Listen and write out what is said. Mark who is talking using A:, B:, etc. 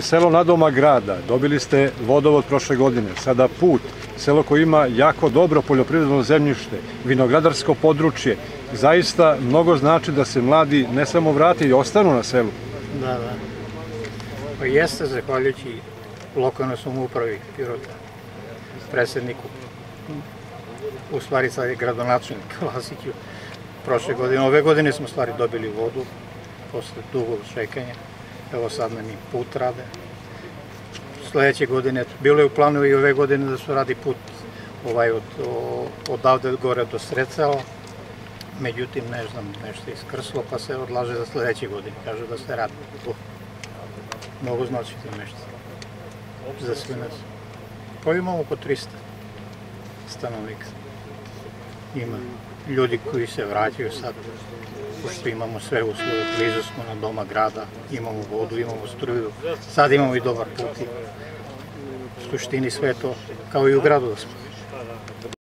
A: Selo Nadoma grada, dobili ste vodovod prošle godine, sada put, selo koje ima jako dobro poljoprivredno zemljište, vinogradarsko područje, zaista mnogo znači da se mladi ne samo vrati i ostanu na selu.
B: Da, da. Pa jeste, zahvaljujući lokalnoj samoupravi Pirota, predsedniku, u stvari sad je gradonačelnik Lasiću, prošle godine, ove godine smo stvari dobili vodu, posle dugog čekanja, evo sad nam i put rade. Sledeće godine, bilo je u planu i ove godine da se radi put ovaj od, odavde gore do Srecao, međutim ne znam, nešto iskrslo pa se odlaže za sledeće godine, kažu da se radi. Uh, Mnogo znači to nešto za sve nas. Pa imamo oko 300 stanovnika. Ima ljudi koji se vraćaju sad, pošto imamo sve uslove, blizu smo na doma grada, imamo vodu, imamo struju, sad imamo i dobar put u suštini sve to, kao i u gradu da smo.